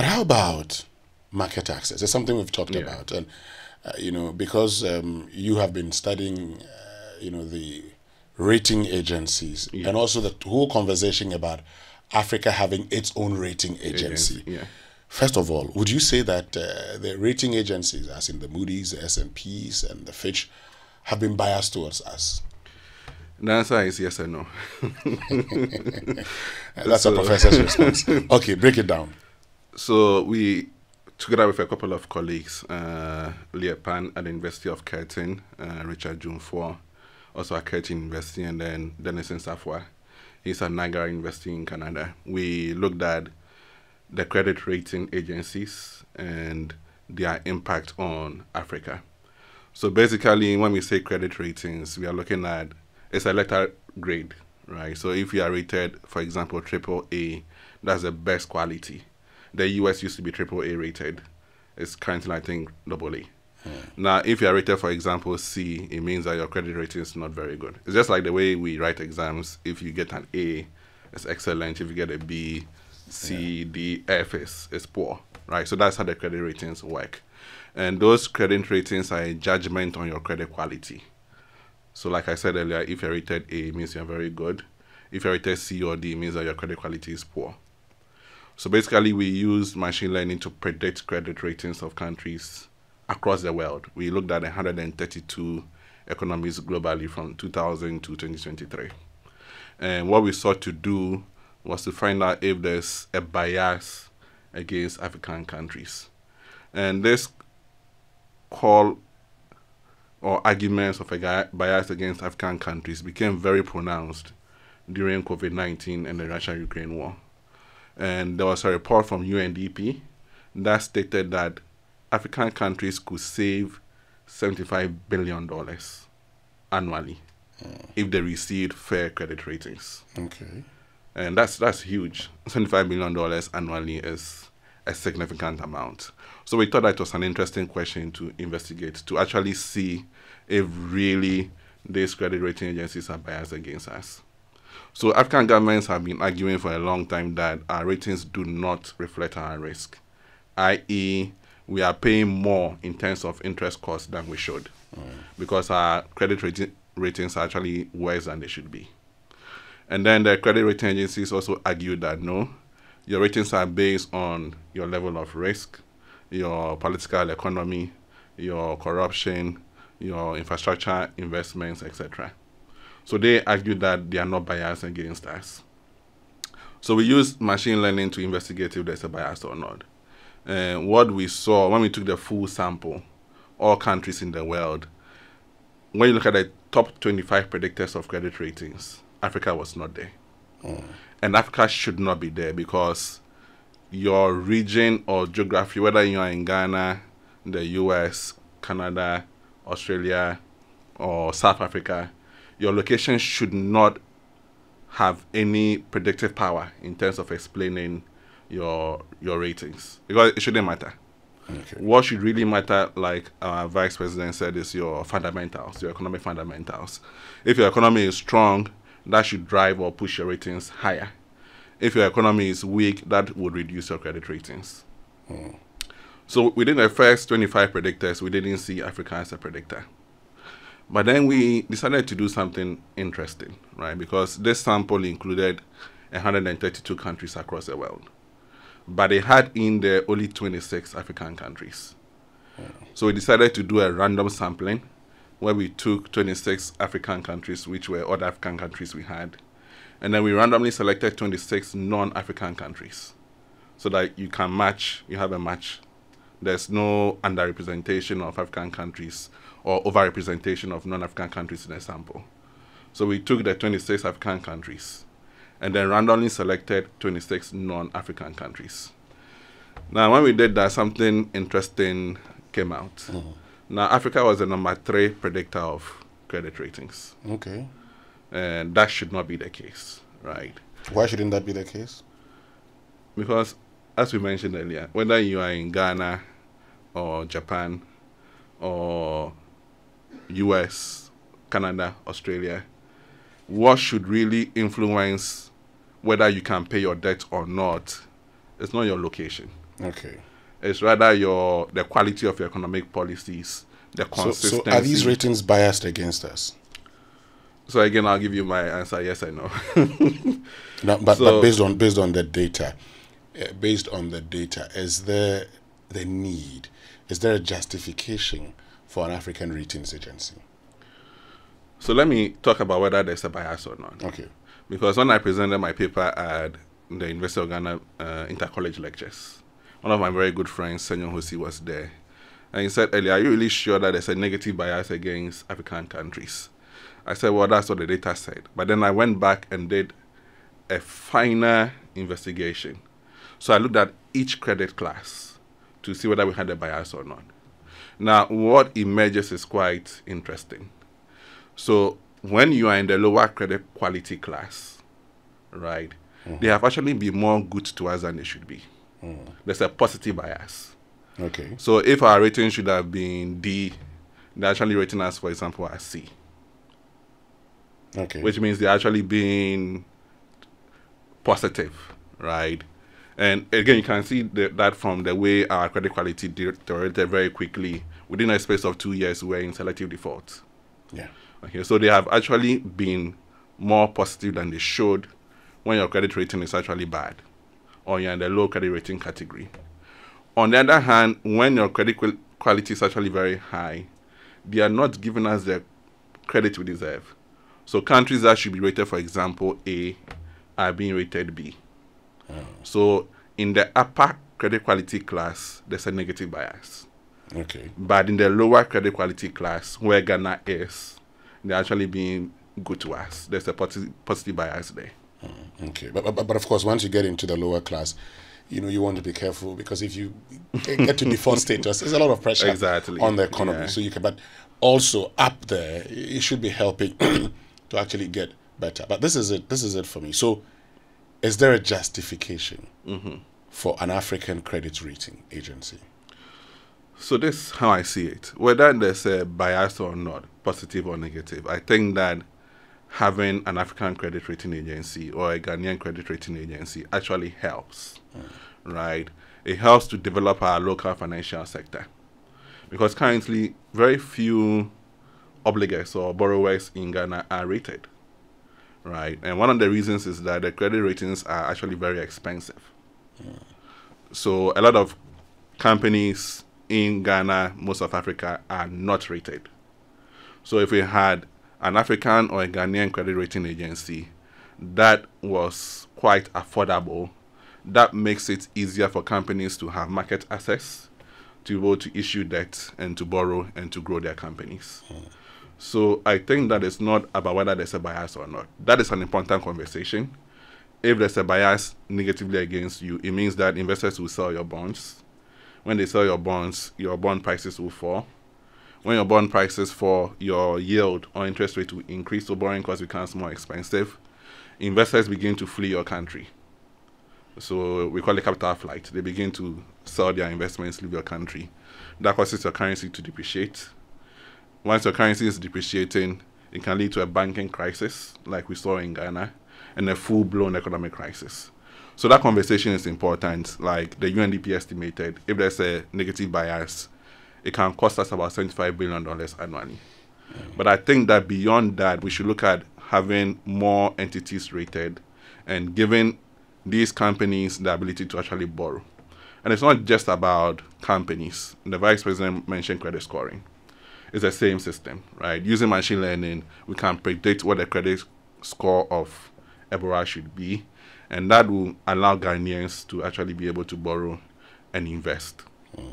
But how about market access? It's something we've talked yeah. about, and uh, you know, because um, you have been studying, uh, you know, the rating agencies yeah. and also the whole conversation about Africa having its own rating agency. Yeah. First of all, would you say that uh, the rating agencies, as in the Moody's, the S&Ps, and the Fitch, have been biased towards us? The answer is yes and no. That's so, a professor's response. Okay, break it down. So we, together with a couple of colleagues, uh, Leah Pan at the University of Curtin, uh, Richard Jumfour, also at Curtin University, and then Dennis Safwa. He's at Niagara University in Canada. We looked at the credit rating agencies and their impact on Africa. So basically, when we say credit ratings, we are looking at it's a letter grade, right? So if you are rated, for example, triple A, that's the best quality. The US used to be triple A rated. It's currently, I think, double A. Hmm. Now, if you are rated, for example, C, it means that your credit rating is not very good. It's just like the way we write exams. If you get an A, it's excellent. If you get a B, C, yeah. D, F is, is poor, right? So that's how the credit ratings work. And those credit ratings are a judgment on your credit quality. So, like I said earlier, if you're rated A, it means you're very good. If you're rated C or D, it means that your credit quality is poor. So, basically, we use machine learning to predict credit ratings of countries across the world. We looked at 132 economies globally from 2000 to 2023. And what we sought to do was to find out if there's a bias against African countries. And this call or arguments of a bias against African countries became very pronounced during COVID 19 and the Russia Ukraine war. And there was a report from UNDP that stated that African countries could save $75 billion annually mm. if they received fair credit ratings. Okay. And that's that's huge. $75 billion annually is a significant amount. So we thought that was an interesting question to investigate, to actually see if really these credit rating agencies are biased against us. So African governments have been arguing for a long time that our ratings do not reflect our risk, i.e., we are paying more in terms of interest costs than we should, mm. because our credit rating, ratings are actually worse than they should be. And then the credit rating agencies also argue that no, your ratings are based on your level of risk, your political economy, your corruption, your infrastructure investments, etc. So they argue that they are not biased against us. So we use machine learning to investigate if there's a bias or not. And what we saw when we took the full sample, all countries in the world, when you look at the top 25 predictors of credit ratings, Africa was not there. Mm. And Africa should not be there because your region or geography, whether you are in Ghana, the US, Canada, Australia, or South Africa, your location should not have any predictive power in terms of explaining your your ratings because it shouldn't matter. Okay. What should really matter, like our vice president said, is your fundamentals, your economic fundamentals. If your economy is strong, that should drive or push your ratings higher. If your economy is weak, that would reduce your credit ratings. Hmm. So within the first 25 predictors, we didn't see Africa as a predictor. But then we decided to do something interesting, right? Because this sample included 132 countries across the world. But they had in there only 26 African countries. So we decided to do a random sampling where we took 26 African countries, which were other African countries we had, and then we randomly selected 26 non African countries so that you can match, you have a match there's no underrepresentation of African countries or overrepresentation of non-African countries in a sample. So we took the 26 African countries and then randomly selected 26 non-African countries. Now, when we did that, something interesting came out. Mm-hmm. Now, Africa was the number three predictor of credit ratings. Okay. And that should not be the case, right? Why shouldn't that be the case? Because, as we mentioned earlier, whether you are in Ghana, or Japan or US, Canada, Australia, what should really influence whether you can pay your debt or not It's not your location. Okay. It's rather your the quality of your economic policies, the consistency. so are these ratings biased against us? So again, I'll give you my answer. Yes, I know. No, but, but based on based on the data, uh, based on the data, is there the need? Is there a justification for an African ratings agency? so let me talk about whether there's a bias or not. Okay. Because when I presented my paper at the University of Ghana uh, Intercollege Lectures, one of my very good friends, Senyor Hosi, was there. And he said earlier, Are you really sure that there's a negative bias against African countries? I said, Well, that's what the data said. But then I went back and did a finer investigation. So I looked at each credit class to see whether we had a bias or not. Now, what emerges is quite interesting. So when you are in the lower credit quality class, right, mm. they have actually been more good to us than they should be. Mm. There's a positive bias. Okay. So if our rating should have been D, they're actually rating us, for example, as C, Okay. which means they're actually being positive, right? And again, you can see the, that from the way our credit quality deteriorated very quickly. Within a space of two years, we're in selective default. yeah. Okay, so they have actually been more positive than they should when your credit rating is actually bad or you're in the low credit rating category. On the other hand, when your credit quality is actually very high, they are not giving us the credit we deserve. So countries that should be rated, for example, A, are being rated B. So in the upper credit quality class, there's a negative bias. Okay. But in the lower credit quality class, where Ghana is, they're actually being good to us. There's a positive, positive bias there. Mm, okay. But, but but of course, once you get into the lower class, you know you want to be careful because if you get get to default status, there's a lot of pressure Exactly, on the economy. yeah. So you can, but also up there, it should be helping to actually get better. But this is it. This is it for me. So, is there a justification Mm-hmm. for an African credit rating agency? So this is how I see it. Whether there's a bias or not, positive or negative, I think that having an African credit rating agency or a Ghanaian credit rating agency actually helps, right? It helps to develop our local financial sector because currently very few obligors or borrowers in Ghana are rated, right? And one of the reasons is that the credit ratings are actually very expensive. So a lot of companies in Ghana, most of Africa, are not rated. So if we had an African or a Ghanaian credit rating agency that was quite affordable, that makes it easier for companies to have market access, to be able to issue debt and to borrow and to grow their companies. So I think that it's not about whether there's a bias or not. That is an important conversation. If there's a bias negatively against you, it means that investors will sell your bonds. When they sell your bonds, your bond prices will fall. When your bond prices fall, your yield or interest rate will increase, so borrowing cost becomes more expensive. Investors begin to flee your country. So we call it capital flight. They begin to sell their investments, leave your country. That causes your currency to depreciate. Once your currency is depreciating, it can lead to a banking crisis, like we saw in Ghana, and a full blown economic crisis. So that conversation is important. Like the UNDP estimated, if there's a negative bias, it can cost us about $75 billion annually. But I think that beyond that, we should look at having more entities rated and giving these companies the ability to actually borrow. And it's not just about companies. The vice president mentioned credit scoring. It's the same system, right? Using machine learning, we can predict what the credit score of a should be, and that will allow Ghanaians to actually be able to borrow and invest. Hmm.